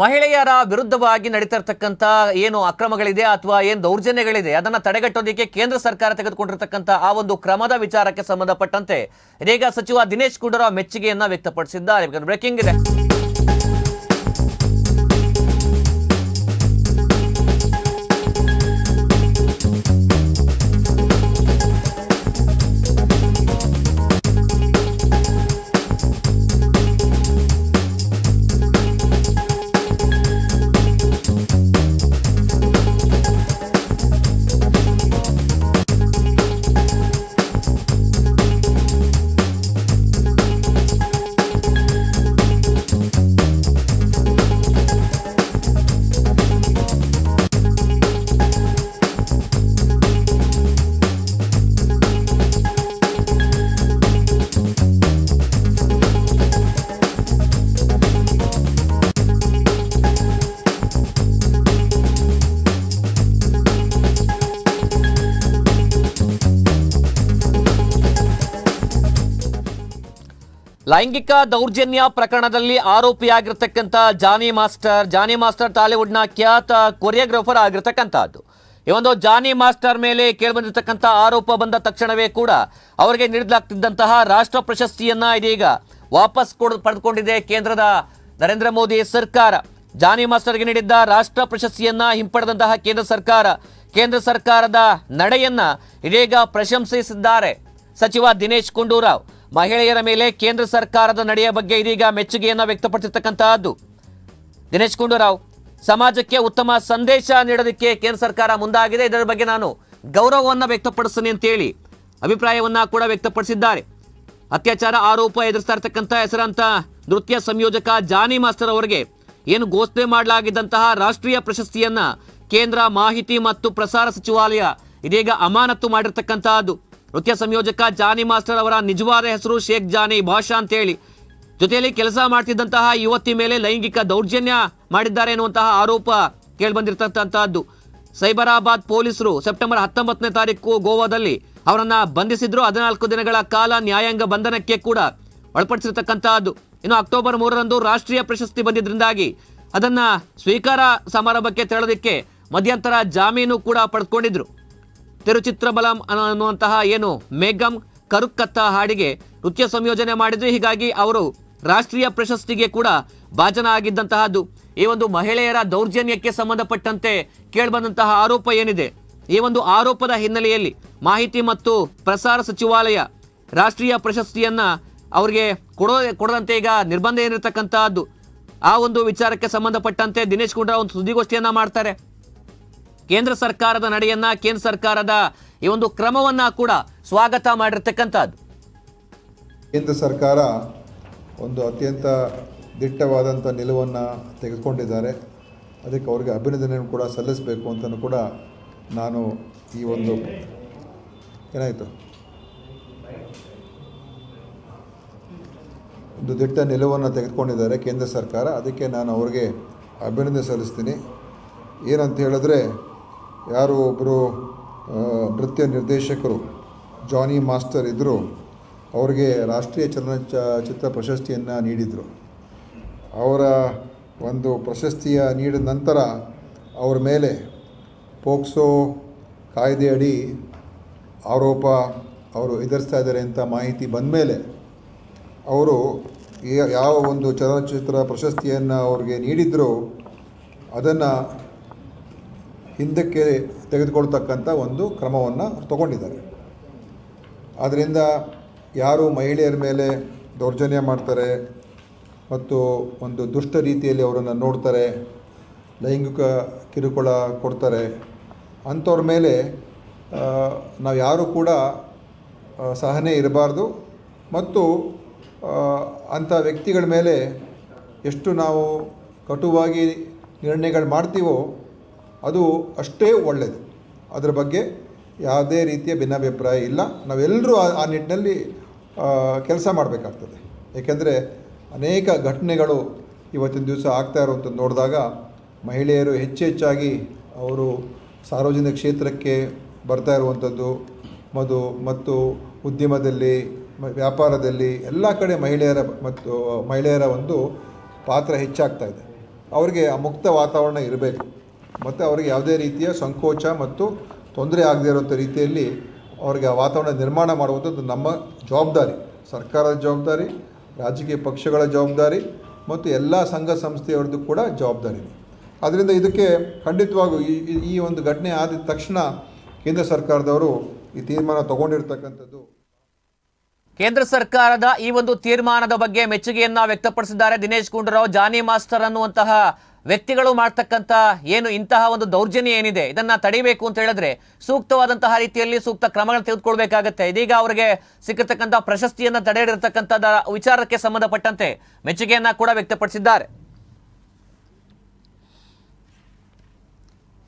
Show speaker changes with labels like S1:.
S1: ಮಹಿಳೆಯರ ವಿರುದ್ಧವಾಗಿ ನಡೀತಿರ್ತಕ್ಕಂಥ ಏನು ಅಕ್ರಮಗಳಿದೆ ಅಥವಾ ಏನು ದೌರ್ಜನ್ಯಗಳಿದೆ, ಅದನ್ನು ತಡೆಗಟ್ಟೋದಕ್ಕೆ ಕೇಂದ್ರ ಸರ್ಕಾರ ತೆಗೆದುಕೊಂಡಿರ್ತಕ್ಕಂಥ ಆ ಒಂದು ಕ್ರಮದ ವಿಚಾರಕ್ಕೆ ಸಂಬಂಧಪಟ್ಟಂತೆ ಇದೀಗ ಸಚಿವ ದಿನೇಶ್ ಗುಂಡೂರಾವ್ ಮೆಚ್ಚುಗೆಯನ್ನು ವ್ಯಕ್ತಪಡಿಸಿದ್ದಾರೆ. ಬ್ರೇಕಿಂಗ್ ಇದೆ. ಲೈಂಗಿಕ ದೌರ್ಜನ್ಯ ಪ್ರಕರಣದಲ್ಲಿ ಆರೋಪಿಯಾಗಿರ್ತಕ್ಕಂಥ ಜಾನಿ ಮಾಸ್ಟರ್ ಜಾನಿ ಮಾಸ್ಟರ್ ಟಾಲಿವುಡ್ನ ಖ್ಯಾತ ಕೊರಿಯೋಗ್ರಾಫರ್ ಆಗಿರ್ತಕ್ಕಂಥದ್ದು. ಈ ಒಂದು ಜಾನಿ ಮಾಸ್ಟರ್ ಮೇಲೆ ಕೇಳಿಬಂದಿರತಕ್ಕಂಥ ಆರೋಪ ಬಂದ ತಕ್ಷಣವೇ ಕೂಡ ಅವರಿಗೆ ನೀಡಲಾಗ್ತಿದ್ದಂತಹ ರಾಷ್ಟ್ರ ಪ್ರಶಸ್ತಿಯನ್ನು ಇದೀಗ ವಾಪಸ್ ಕೊಡ್, ಪಡೆದುಕೊಂಡಿದೆ ಕೇಂದ್ರದ ನರೇಂದ್ರ ಮೋದಿ ಸರ್ಕಾರ. ಜಾನಿ ಮಾಸ್ಟರ್ಗೆ ನೀಡಿದ್ದ ರಾಷ್ಟ್ರ ಪ್ರಶಸ್ತಿಯನ್ನು ಹಿಂಪಡೆದಂತಹ ಕೇಂದ್ರ ಸರ್ಕಾರ, ಕೇಂದ್ರ ಸರ್ಕಾರದ ನಡೆಯನ್ನ ಇದೀಗ ಪ್ರಶಂಸಿಸಿದ್ದಾರೆ. ಸಚಿವ ದಿನೇಶ್ ಗುಂಡೂರಾವ್, ಮಹಿಳೆಯರ ಮೇಲೆ ಕೇಂದ್ರ ಸರ್ಕಾರದ ನಡೆಯ ಬಗ್ಗೆ ಇದೀಗ ಮೆಚ್ಚುಗೆಯನ್ನು ವ್ಯಕ್ತಪಡಿಸಿರ್ತಕ್ಕಂತಹದ್ದು. ದಿನೇಶ್ ಗುಂಡೂರಾವ್, ಸಮಾಜಕ್ಕೆ ಉತ್ತಮ ಸಂದೇಶ ನೀಡೋದಕ್ಕೆ ಕೇಂದ್ರ ಸರ್ಕಾರ ಮುಂದಾಗಿದೆ. ಇದರ ಬಗ್ಗೆ ನಾನು ಗೌರವವನ್ನು ವ್ಯಕ್ತಪಡಿಸ್ತೀನಿ ಅಂತೇಳಿ ಅಭಿಪ್ರಾಯವನ್ನು ಕೂಡ ವ್ಯಕ್ತಪಡಿಸಿದ್ದಾರೆ. ಅತ್ಯಾಚಾರ ಆರೋಪ ಎದುರಿಸ್ತಾ ಇರ್ತಕ್ಕಂಥ ಹೆಸರಾಂತ ನೃತ್ಯ ಸಂಯೋಜಕ ಜಾನಿ ಮಾಸ್ಟರ್ ಅವರಿಗೆ ಏನು ಘೋಷಣೆ ಮಾಡಲಾಗಿದ್ದಂತಹ ರಾಷ್ಟ್ರೀಯ ಪ್ರಶಸ್ತಿಯನ್ನ ಕೇಂದ್ರ ಮಾಹಿತಿ ಮತ್ತು ಪ್ರಸಾರ ಸಚಿವಾಲಯ ಇದೀಗ ಅಮಾನತು ಮಾಡಿರ್ತಕ್ಕಂತಹದ್ದು. ನೃತ್ಯ ಸಂಯೋಜಕ ಜಾನಿ ಮಾಸ್ಟರ್ ಅವರ ನಿಜವಾದ ಹೆಸರು ಶೇಖ್ ಜಾನಿ ಭಾಷಾ ಅಂತೇಳಿ. ಜೊತೆಯಲ್ಲಿ ಕೆಲಸ ಮಾಡ್ತಿದ್ದಂತಹ ಯುವತಿ ಮೇಲೆ ಲೈಂಗಿಕ ದೌರ್ಜನ್ಯ ಮಾಡಿದ್ದಾರೆ ಎನ್ನುವಂತಹ ಆರೋಪ ಕೇಳಿಬಂದಿರತಕ್ಕಂತಹದ್ದು. ಸೈಬರಾಬಾದ್ ಪೊಲೀಸರು ಸೆಪ್ಟೆಂಬರ್ ಹತ್ತೊಂಬತ್ತನೇ ತಾರೀಕು ಗೋವಾದಲ್ಲಿ ಅವರನ್ನ ಬಂಧಿಸಿದ್ರು. ಹದಿನಾಲ್ಕು ದಿನಗಳ ಕಾಲ ನ್ಯಾಯಾಂಗ ಬಂಧನಕ್ಕೆ ಕೂಡ ಒಳಪಡಿಸಿರ್ತಕ್ಕಂತಹದ್ದು. ಇನ್ನು ಅಕ್ಟೋಬರ್ ಮೂರರಂದು ರಾಷ್ಟ್ರೀಯ ಪ್ರಶಸ್ತಿ ಬಂದಿದ್ದರಿಂದಾಗಿ ಅದನ್ನ ಸ್ವೀಕಾರ ಸಮಾರಂಭಕ್ಕೆ ತೆರಳೋದಕ್ಕೆ ಮಧ್ಯಂತರ ಜಾಮೀನು ಕೂಡ ಪಡೆದುಕೊಂಡಿದ್ರು ತಿರುಚಿತ್ರಬಲಂ ಅನ್ನುವಂತಹ ಏನು ಮೇಘಂ ಕರುಕ್ಕತ್ತ ಹಾಡಿಗೆ ನೃತ್ಯ ಸಂಯೋಜನೆ ಮಾಡಿದ್ರು. ಹೀಗಾಗಿ ಅವರು ರಾಷ್ಟ್ರೀಯ ಪ್ರಶಸ್ತಿಗೆ ಕೂಡ ಭಾಜನ ಆಗಿದ್ದಂತಹದ್ದು. ಈ ಒಂದು ಮಹಿಳೆಯರ ದೌರ್ಜನ್ಯಕ್ಕೆ ಸಂಬಂಧಪಟ್ಟಂತೆ ಕೇಳಿಬಂದಂತಹ ಆರೋಪ ಏನಿದೆ? ಈ ಒಂದು ಆರೋಪದ ಹಿನ್ನೆಲೆಯಲ್ಲಿ ಮಾಹಿತಿ ಮತ್ತು ಪ್ರಸಾರ ಸಚಿವಾಲಯ ರಾಷ್ಟ್ರೀಯ ಪ್ರಶಸ್ತಿಯನ್ನ ಅವರಿಗೆ ಕೊಡೋ ಕೊಡದಂತೆ ಈಗ ನಿರ್ಬಂಧ ಏನಿರತಕ್ಕಂತಹದ್ದು. ಆ ಒಂದು ವಿಚಾರಕ್ಕೆ ಸಂಬಂಧಪಟ್ಟಂತೆ ದಿನೇಶ್ ಗುಂಡ್ರಾವ್ ಒಂದು ಸುದ್ದಿಗೋಷ್ಠಿಯನ್ನ ಮಾಡ್ತಾರೆ. ಕೇಂದ್ರ ಸರ್ಕಾರದ ನಡೆಯನ್ನ ಕೇಂದ್ರ ಸರ್ಕಾರದ ಈ ಒಂದು ಕ್ರಮವನ್ನ ಕೂಡ ಸ್ವಾಗತ ಮಾಡಿರ್ತಕ್ಕಂಥದ್ದು.
S2: ಕೇಂದ್ರ ಸರ್ಕಾರ ಒಂದು ಅತ್ಯಂತ ದಿಟ್ಟವಾದಂಥ ನಿಲುವನ್ನು ತೆಗೆದುಕೊಂಡಿದ್ದಾರೆ. ಅದಕ್ಕೆ ಅವರಿಗೆ ಅಭಿನಂದನೆಯನ್ನು ಕೂಡ ಸಲ್ಲಿಸಬೇಕು ಅಂತಲೂ ಕೂಡ ನಾನು ಈ ಒಂದು ಏನಾಯಿತು? ಒಂದು ದಿಟ್ಟ ನಿಲುವನ್ನು ತೆಗೆದುಕೊಂಡಿದ್ದಾರೆ ಕೇಂದ್ರ ಸರ್ಕಾರ. ಅದಕ್ಕೆ ನಾನು ಅವ್ರಿಗೆ ಅಭಿನಂದನೆ ಸಲ್ಲಿಸ್ತೀನಿ. ಏನಂತ ಹೇಳಿದ್ರೆ ಯಾರು ಒಬ್ಬರು ನೃತ್ಯ ನಿರ್ದೇಶಕರು, ಜಾನಿ ಮಾಸ್ಟರ್ ಇದ್ದರು ಅವರಿಗೆ ರಾಷ್ಟ್ರೀಯ ಚಲನಚಿತ್ರ ಪ್ರಶಸ್ತಿಯನ್ನು ನೀಡಿದರು. ಅವರ ಒಂದು ಪ್ರಶಸ್ತಿಯ ನೀಡಿದ ನಂತರ ಅವರ ಮೇಲೆ ಪೋಕ್ಸೋ ಕಾಯ್ದೆ ಅಡಿ ಆರೋಪ ಅವರು ಎದುರಿಸ್ತಾ ಇದ್ದಾರೆ ಅಂತ ಮಾಹಿತಿ ಬಂದ ಮೇಲೆ ಅವರು ಯಾವ ಒಂದು ಚಲನಚಿತ್ರ ಪ್ರಶಸ್ತಿಯನ್ನು ಅವ್ರಿಗೆ ನೀಡಿದ್ರು, ಅದನ್ನು ಹಿಂದಕ್ಕೆ ತೆಗೆದುಕೊಳ್ತಕ್ಕಂಥ ಒಂದು ಕ್ರಮವನ್ನು ತಗೊಂಡಿದ್ದಾರೆ. ಆದ್ದರಿಂದ ಯಾರು ಮಹಿಳೆಯರ ಮೇಲೆ ದೌರ್ಜನ್ಯ ಮಾಡ್ತಾರೆ ಮತ್ತು ಒಂದು ದುಷ್ಟ ರೀತಿಯಲ್ಲಿ ಅವರನ್ನು ನೋಡ್ತಾರೆ, ಲೈಂಗಿಕ ಕಿರುಕುಳ ಕೊಡ್ತಾರೆ, ಅಂಥವ್ರ ಮೇಲೆ ನಾವು ಯಾರೂ ಕೂಡ ಸಹನೆ ಇರಬಾರ್ದು ಮತ್ತು ಅಂಥ ವ್ಯಕ್ತಿಗಳ ಮೇಲೆ ಎಷ್ಟು ನಾವು ಕಟುವಾಗಿ ನಿರ್ಣಯಗಳು ಮಾಡ್ತೀವೋ ಅದು ಅಷ್ಟೇ ಒಳ್ಳೆಯದು ಅದರ ಬಗ್ಗೆ ಯಾವುದೇ ರೀತಿಯ ಭಿನ್ನಾಭಿಪ್ರಾಯ ಇಲ್ಲ. ನಾವೆಲ್ಲರೂ ಆ ನಿಟ್ಟಿನಲ್ಲಿ ಕೆಲಸ ಮಾಡಬೇಕಾಗ್ತದೆ. ಏಕೆಂದರೆ ಅನೇಕ ಘಟನೆಗಳು ಇವತ್ತಿನ ದಿವಸ ಆಗ್ತಾ ಇರುವಂಥದ್ದು ನೋಡಿದಾಗ ಮಹಿಳೆಯರು ಹೆಚ್ಚು ಹೆಚ್ಚಾಗಿ ಅವರು ಸಾರ್ವಜನಿಕ ಕ್ಷೇತ್ರಕ್ಕೆ ಬರ್ತಾ ಇರುವಂಥದ್ದು, ಮದು, ಮತ್ತು ಉದ್ಯಮದಲ್ಲಿ ವ್ಯಾಪಾರದಲ್ಲಿ ಎಲ್ಲ ಕಡೆ ಮಹಿಳೆಯರ ಮತ್ತು ಮಹಿಳೆಯರ ಒಂದು ಪಾತ್ರ ಹೆಚ್ಚಾಗ್ತಾ ಇದೆ. ಅವರಿಗೆ ಆ ಮುಕ್ತ ವಾತಾವರಣ ಇರಬೇಕು. ಮತ್ತು ಅವರಿಗೆ ಯಾವುದೇ ರೀತಿಯ ಸಂಕೋಚ ಮತ್ತು ತೊಂದರೆ ಆಗದೇ ಇರುವಂಥ ರೀತಿಯಲ್ಲಿ ಅವರಿಗೆ ಆ ವಾತಾವರಣ ನಿರ್ಮಾಣ ಮಾಡುವಂಥದ್ದು ನಮ್ಮ ಜವಾಬ್ದಾರಿ, ಸರ್ಕಾರದ ಜವಾಬ್ದಾರಿ, ರಾಜಕೀಯ ಪಕ್ಷಗಳ ಜವಾಬ್ದಾರಿ ಮತ್ತು ಎಲ್ಲ ಸಂಘ ಸಂಸ್ಥೆಯವ್ರದ್ದು ಕೂಡ ಜವಾಬ್ದಾರಿ. ಅದರಿಂದ ಇದಕ್ಕೆ ಖಂಡಿತವಾಗೂ ಈ- ಈ ಒಂದು ಘಟನೆ ಆದ ತಕ್ಷಣ ಕೇಂದ್ರ ಸರ್ಕಾರದವರು ಈ ತೀರ್ಮಾನ ತಗೊಂಡಿರ್ತಕ್ಕಂಥದ್ದು.
S1: ಕೇಂದ್ರ ಸರ್ಕಾರದ ಈ ಒಂದು ತೀರ್ಮಾನದ ಬಗ್ಗೆ ಮೆಚ್ಚುಗೆಯನ್ನ ವ್ಯಕ್ತಪಡಿಸಿದ್ದಾರೆ ದಿನೇಶ್ ಗುಂಡೂರಾವ್, ಜಾನಿ ಮಾಸ್ಟರ್ ಅನ್ನುವಂತಹ ವ್ಯಕ್ತಿಗಳು ಮಾಡ್ತಕ್ಕಂಥ ಏನು ಇಂತಹ ಒಂದು ದೌರ್ಜನ್ಯ ಏನಿದೆ, ಇದನ್ನ ತಡಿಬೇಕು ಅಂತ ಹೇಳಿದ್ರೆ ಸೂಕ್ತವಾದಂತಹ ರೀತಿಯಲ್ಲಿ ಸೂಕ್ತ ಕ್ರಮಗಳನ್ನು ತೆಗೆದುಕೊಳ್ಬೇಕಾಗತ್ತೆ. ಇದೀಗ ಅವರಿಗೆ ಸಿಕ್ಕತಕ್ಕಂಥ ಪ್ರಶಸ್ತಿಯನ್ನ ತಡೆಹಿಡಿರ್ತಕ್ಕಂಥದ ವಿಚಾರಕ್ಕೆ ಸಂಬಂಧಪಟ್ಟಂತೆ ಮೆಚ್ಚುಗೆಯನ್ನು ಕೂಡ ವ್ಯಕ್ತಪಡಿಸಿದ್ದಾರೆ.